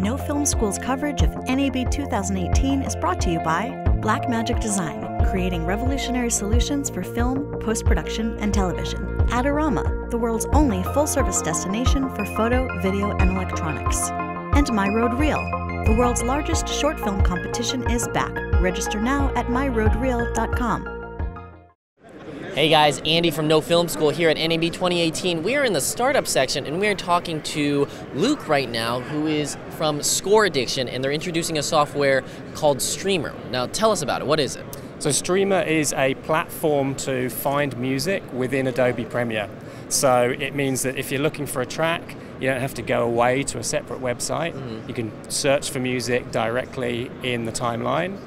No Film School's coverage of NAB 2018 is brought to you by Blackmagic Design, creating revolutionary solutions for film, post production, and television. Adorama, the world's only full service destination for photo, video, and electronics. And My RØDE Reel, the world's largest short film competition is back. Register now at myrodereel.com. Hey guys, Andy from No Film School here at NAB 2018. We are in the startup section and we are talking to Luke right now, who is from Score Addiction, and they're introducing a software called Streamer. Now, tell us about it. What is it? So, Streamer is a platform to find music within Adobe Premiere. So, it means that if you're looking for a track, you don't have to go away to a separate website. Mm-hmm. You can search for music directly in the timeline.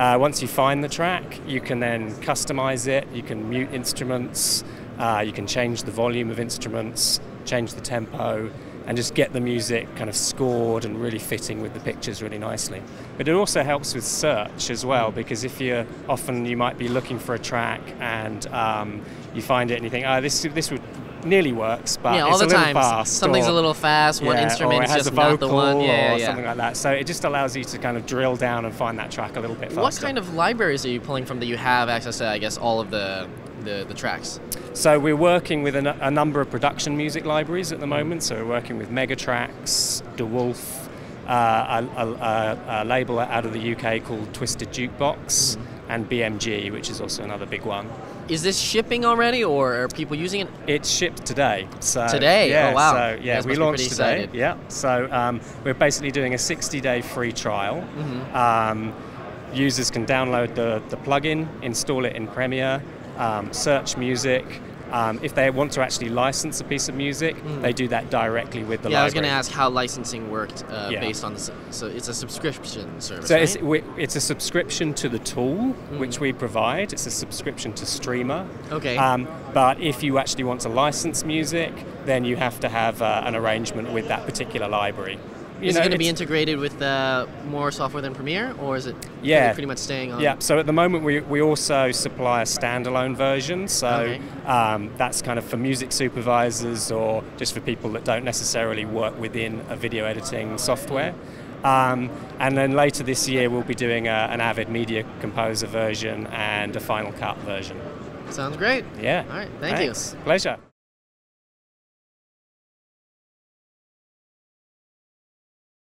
Uh, once you find the track, you can then customize it, you can mute instruments, uh, you can change the volume of instruments, change the tempo, and just get the music kind of scored and really fitting with the pictures really nicely. But it also helps with search as well because if you're often you might be looking for a track and um, you find it and you think, oh, this this would nearly works, but yeah, all the time fast. Something's or, a little fast. One yeah, instrument is just not the one. Yeah, or yeah. something like that. So it just allows you to kind of drill down and find that track a little bit faster. What kind of libraries are you pulling from that you have access to? I guess all of the the, the tracks. So we're working with a, a number of production music libraries at the moment. So we're working with Megatrax, DeWolfe. Uh, a, a, a, label out of the UK called Twisted Jukebox, mm-hmm. And BMG, which is also another big one. Is this shipping already, or are people using it? It's shipped today. So today, yeah, oh wow! So yeah, we launched today. Yeah, so um, we're basically doing a 60-day free trial. Mm-hmm. Um, users can download the the plugin, install it in Premiere, um, search music, um, if they want to actually license a piece of music, mm. they do that directly with the library. yeah, library. I was going to ask how licensing worked uh, yeah. based on this. So it's a subscription service. So right? it's, we, it's, a subscription to the tool mm. which we provide. It's a subscription to Streamer. Okay. Um, but if you actually want to license music, then you have to have uh, an arrangement with that particular library is know, it going to be integrated with uh, more software than Premiere, or is it yeah. pretty much staying on? Yeah, so at the moment we, we also supply a standalone version, so okay. um, that's kind of for music supervisors or just for people that don't necessarily work within a video editing software. Um, and then later this year we'll be doing a, an Avid Media Composer version and a Final Cut version. Sounds great. Yeah. All right, thank Thanks. you. Pleasure.